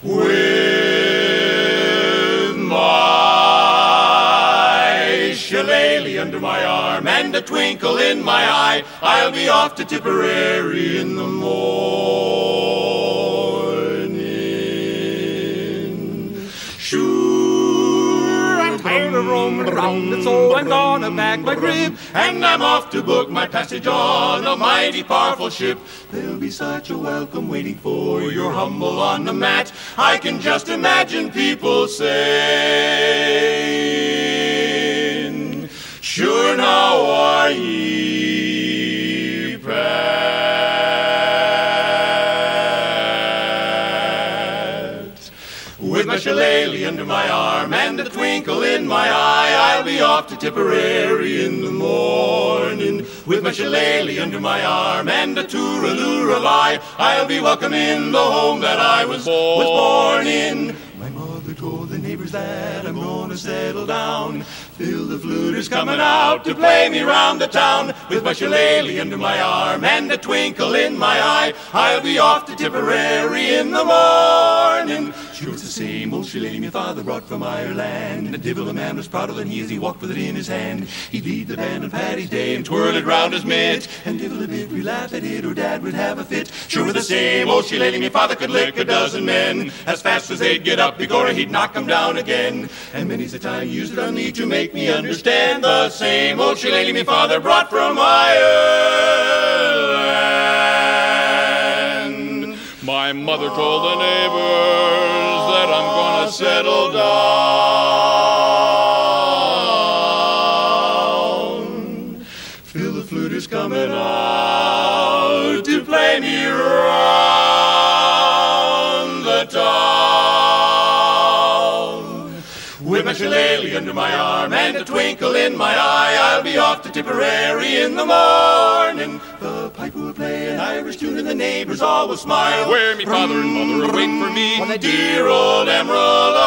With my shillelagh under my arm and a twinkle in my eye, I'll be off to Tipperary in the morning. Tired of roaming around, so I'm gonna pack my grip, and I'm off to book my passage on a mighty powerful ship. There'll be such a welcome waiting for your humble on the mat. I can just imagine people saying, Sure now are ye With my shillelagh under my arm and a twinkle in my eye, I'll be off to Tipperary in the morning. With my shillelagh under my arm and a tooraloo-lie, I'll be welcome in the home that I was, was born in. My mother told the neighbors that I'm gonna settle down. Phil the fluter's coming out to play me round the town. With my shillelagh under my arm and a twinkle in my eye, I'll be off to Tipperary in the morning. Sure, it's the same old shillelagh my father brought from Ireland. The divil a man was prouder than he as he walked with it in his hand. He'd lead the band on Paddy's Day and twirl it round his mitt. And divil a bit we laugh at it or dad would have a fit. Sure, with the same old shillelagh my father could lick a dozen men. As fast as they'd get up before he'd knock 'em down again. And many's the time he used it on me to make me understand. The same old shillelagh my father brought from Ireland. My mother told the gonna settle down. Phil the fluter's coming out to play me With my shillelagh under my arm and a twinkle in my eye, I'll be off to Tipperary in the morning. The piper will play an Irish tune and the neighbors all will smile. Where me father and mother are waiting for me on the dear old Emerald.